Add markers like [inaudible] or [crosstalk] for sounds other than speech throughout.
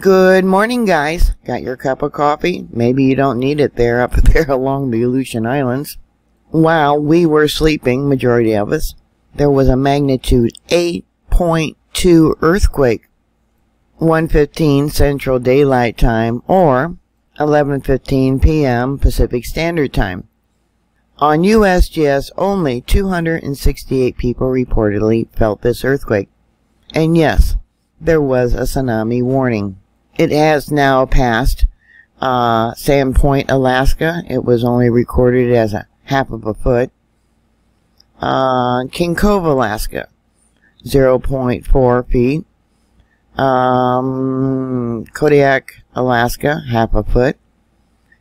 Good morning, guys. Got your cup of coffee? Maybe you don't need it there up [laughs] there along the Aleutian Islands. While we were sleeping, majority of us, there was a magnitude 8.2 earthquake. 1:15 Central Daylight Time or 11:15 p.m. Pacific Standard Time. On USGS, only 268 people reportedly felt this earthquake. And yes, there was a tsunami warning. It has now passed uh, Sand Point, Alaska. It was only recorded as a half of a foot. Uh, King Cove, Alaska, 0.4 feet. Um, Kodiak, Alaska, half a foot.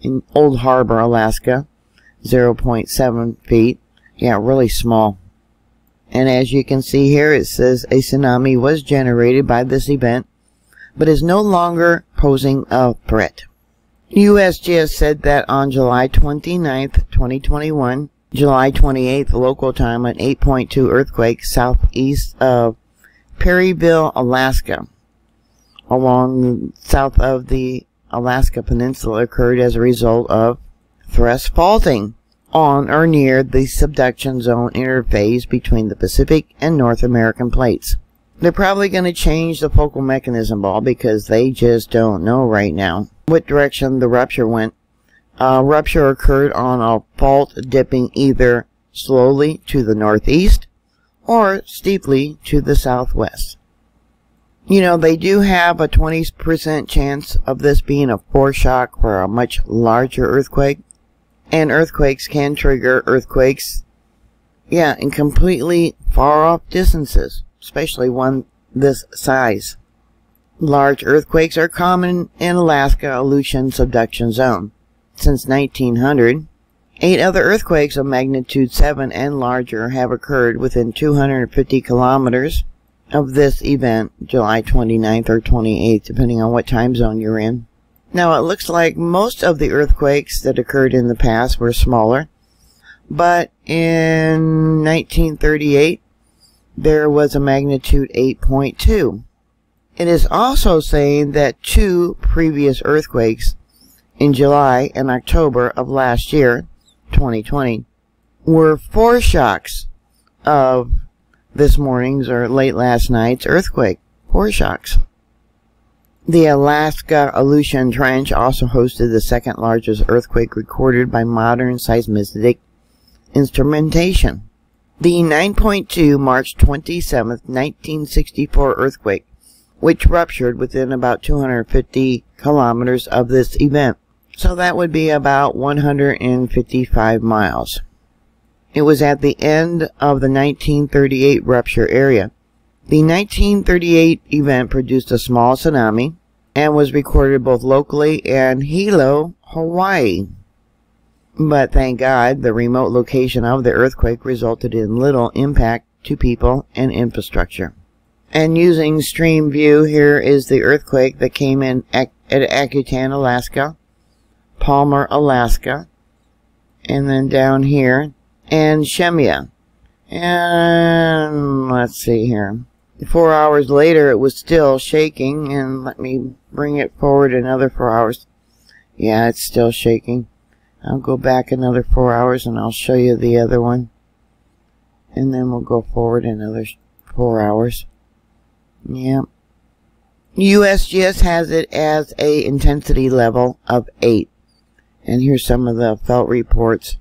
In Old Harbor, Alaska, 0.7 feet. Yeah, really small. And as you can see here, it says a tsunami was generated by this event but is no longer posing a threat. USGS said that on July 29, 2021, July 28th local time, an 8.2 earthquake southeast of Perryville, Alaska, along south of the Alaska Peninsula occurred as a result of thrust faulting on or near the subduction zone interface between the Pacific and North American plates. They're probably going to change the focal mechanism ball because they just don't know right now what direction the rupture went. Uh, rupture occurred on a fault dipping either slowly to the northeast or steeply to the southwest. You know, they do have a 20% chance of this being a foreshock for a much larger earthquake. And earthquakes can trigger earthquakes, yeah, in completely far off distances especially one this size. Large earthquakes are common in Alaska Aleutian subduction zone. Since 1900, eight other earthquakes of magnitude 7 and larger have occurred within 250 kilometers of this event, July 29th or 28th, depending on what time zone you're in. Now, it looks like most of the earthquakes that occurred in the past were smaller, but in 1938, there was a magnitude 8.2. It is also saying that two previous earthquakes in July and October of last year, 2020, were foreshocks of this morning's or late last night's earthquake. Foreshocks. The Alaska Aleutian Trench also hosted the second largest earthquake recorded by modern seismic instrumentation. The 9.2 March 27, 1964 earthquake, which ruptured within about 250 kilometers of this event. So that would be about 155 miles. It was at the end of the 1938 rupture area. The 1938 event produced a small tsunami and was recorded both locally and Hilo, Hawaii. But thank God, the remote location of the earthquake resulted in little impact to people and infrastructure. And using Stream View, here is the earthquake that came in at Akutan, Alaska, Palmer, Alaska, and then down here, and Shemya. And let's see here. Four hours later, it was still shaking, and let me bring it forward another four hours. Yeah, it's still shaking. I'll go back another four hours and I'll show you the other one. And then we'll go forward another four hours. Yep. USGS has it as a intensity level of 8. And here's some of the felt reports.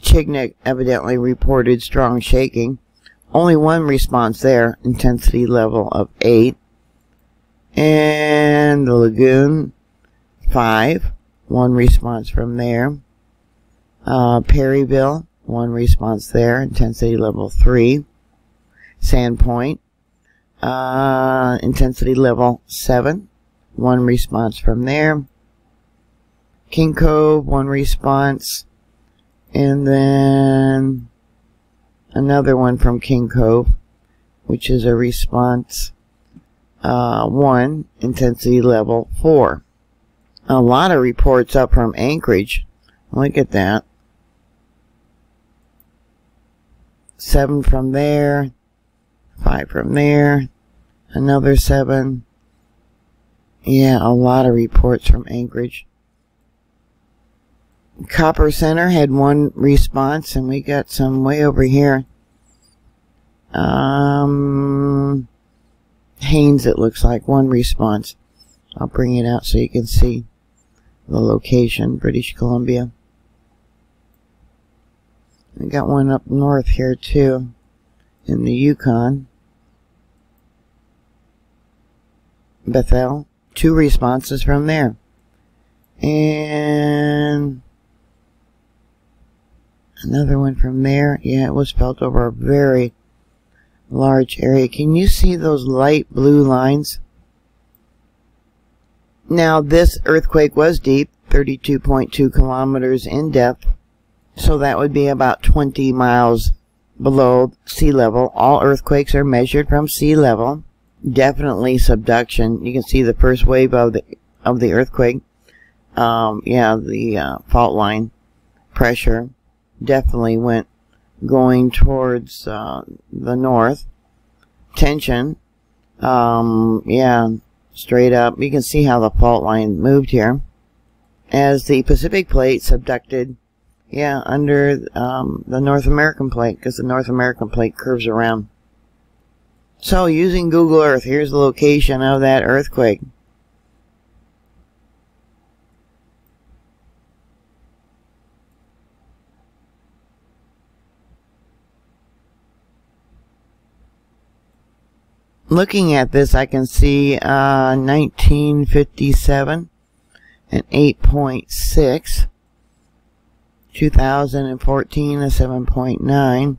Chignik evidently reported strong shaking. Only one response there, intensity level of 8. And the lagoon, 5 one response from there. Uh, Perryville, one response there, intensity level 3. Sand Point, uh, intensity level 7, one response from there. King Cove, one response. And then another one from King Cove, which is a response uh, 1, intensity level 4 a lot of reports up from Anchorage. Look at that. Seven from there. Five from there. Another seven. Yeah, a lot of reports from Anchorage. Copper Center had one response, and we got some way over here. Um, Haines, it looks like, one response. I'll bring it out so you can see the location, British Columbia. We got one up north here too, in the Yukon. Bethel, two responses from there. And another one from there. Yeah, it was felt over a very large area. Can you see those light blue lines? Now, this earthquake was deep, 32.2 kilometers in depth, so that would be about 20 miles below sea level. All earthquakes are measured from sea level. Definitely subduction. You can see the first wave of the of the earthquake. Um, yeah, the uh, fault line pressure definitely went going towards uh, the north. Tension, um, yeah, straight up. You can see how the fault line moved here. As the Pacific plate subducted, yeah, under um, the North American plate, because the North American plate curves around. So, using Google Earth, here's the location of that earthquake. Looking at this, I can see uh, 1957 and 8.6, 2014 a 7.9.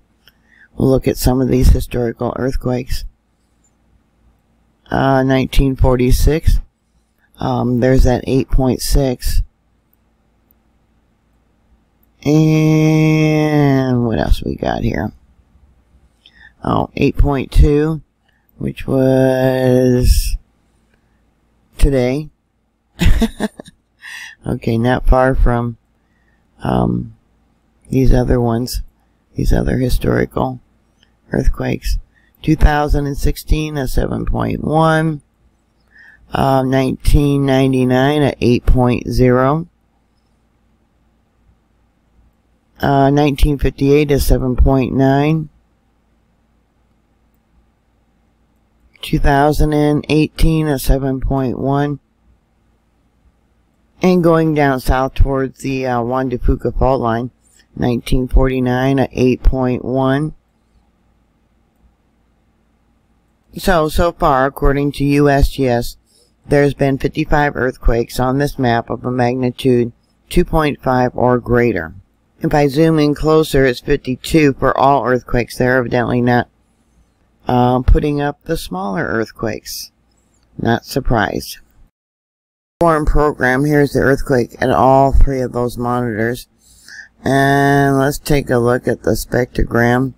We'll look at some of these historical earthquakes. Uh, 1946, um, there's that 8.6. And what else we got here? Oh, 8.2 which was today. [laughs] okay, not far from um, these other ones, these other historical earthquakes. 2016 a 7.1, uh, 1999 at 8.0, uh, 1958 a 7.9, 2018 at 7.1 and going down south towards the uh, Juan de Fuca fault line 1949 at 8.1 so so far according to USGS there's been 55 earthquakes on this map of a magnitude 2.5 or greater. If I zoom in closer it's 52 for all earthquakes. They're evidently not uh, putting up the smaller earthquakes. Not surprised. Swarm program, here's the earthquake at all three of those monitors. And let's take a look at the spectrogram.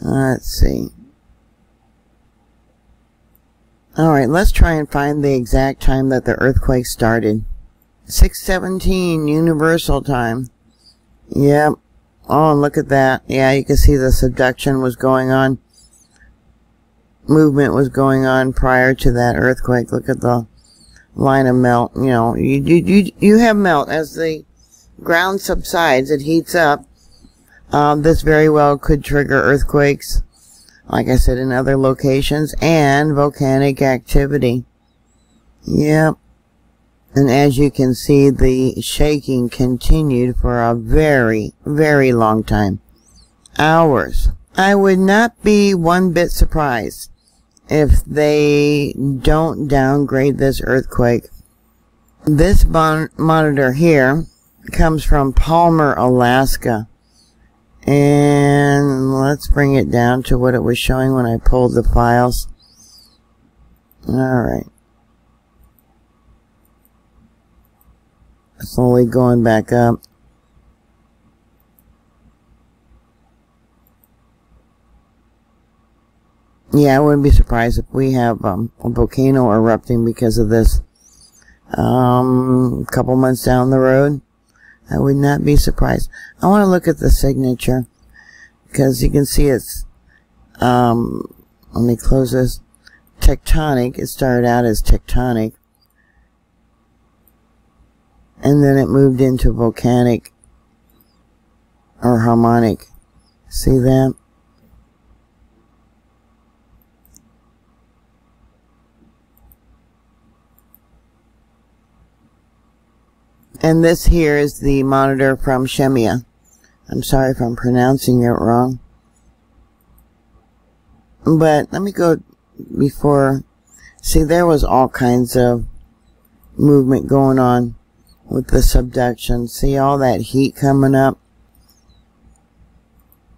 Let's see. Alright, let's try and find the exact time that the earthquake started. 617 universal time. Yep. Oh, and look at that. Yeah, you can see the subduction was going on movement was going on prior to that earthquake. Look at the line of melt. You know, you, you, you have melt as the ground subsides, it heats up. Um, this very well could trigger earthquakes, like I said, in other locations, and volcanic activity. Yep. And as you can see, the shaking continued for a very, very long time. Hours. I would not be one bit surprised if they don't downgrade this earthquake. This monitor here comes from Palmer, Alaska. And let's bring it down to what it was showing when I pulled the files. Alright. Slowly going back up. Yeah, I wouldn't be surprised if we have um, a volcano erupting because of this. Um, a couple months down the road, I would not be surprised. I want to look at the signature because you can see it's. Um, let me close this. Tectonic. It started out as tectonic. and then it moved into volcanic or harmonic. See that? And this here is the monitor from Shemya. I'm sorry if I'm pronouncing it wrong. But let me go before. See, there was all kinds of movement going on with the subduction. See all that heat coming up?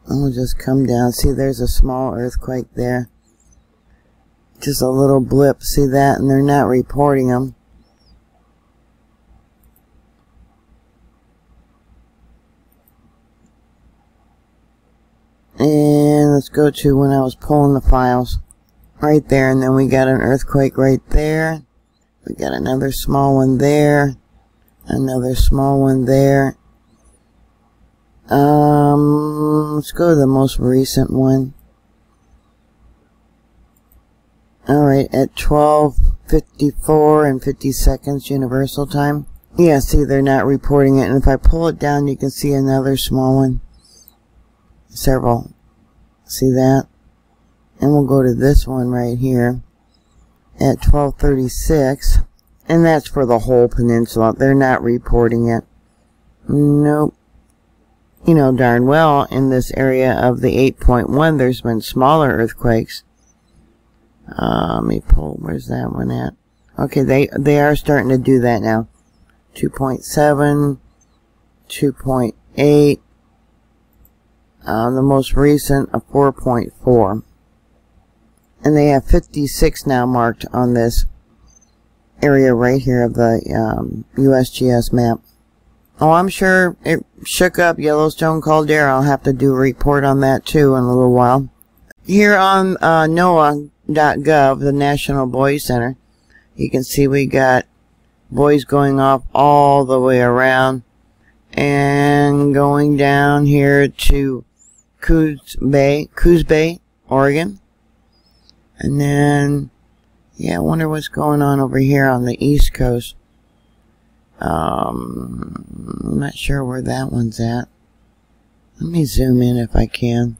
I'll just come down. See, there's a small earthquake there. Just a little blip. See that? And they're not reporting them. And let's go to when I was pulling the files. Right there. And then we got an earthquake right there. We got another small one there. Another small one there. Um, let's go to the most recent one. Alright, at 12.54 and 50 seconds Universal Time. Yeah, see, they're not reporting it. And if I pull it down, you can see another small one several. See that? And we'll go to this one right here at 1236. And that's for the whole peninsula. They're not reporting it. Nope. You know darn well in this area of the 8.1 there's been smaller earthquakes. Uh, let me pull, where's that one at? Okay, they, they are starting to do that now. 2.7, 2.8, uh, the most recent, a 4.4. And they have 56 now marked on this area right here of the um, USGS map. Oh, I'm sure it shook up Yellowstone Caldera. I'll have to do a report on that too in a little while. Here on uh, NOAA.gov, the National Buoy Center, you can see we got buoys going off all the way around and going down here to Coos Bay, Coos Bay, Oregon. And then, yeah, I wonder what's going on over here on the East Coast. Um, I'm not sure where that one's at. Let me zoom in if I can.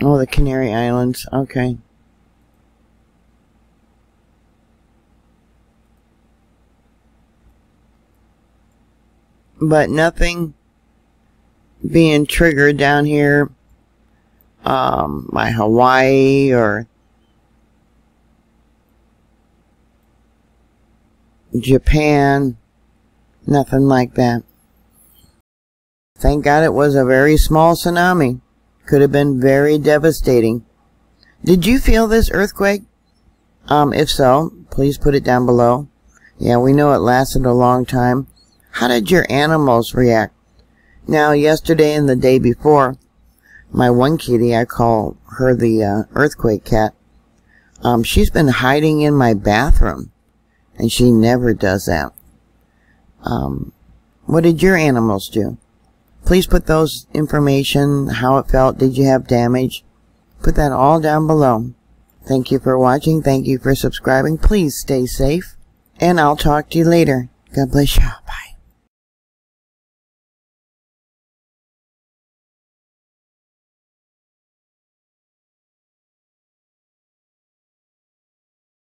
Oh, the Canary Islands. Okay. But nothing being triggered down here um, by Hawaii or Japan, nothing like that. Thank God it was a very small tsunami. Could have been very devastating. Did you feel this earthquake? Um, if so, please put it down below. Yeah, we know it lasted a long time. How did your animals react? Now, yesterday and the day before, my one kitty, I call her the uh, earthquake cat, um, she's been hiding in my bathroom. And she never does that. Um, what did your animals do? Please put those information, how it felt, did you have damage? Put that all down below. Thank you for watching. Thank you for subscribing. Please stay safe. And I'll talk to you later. God bless you.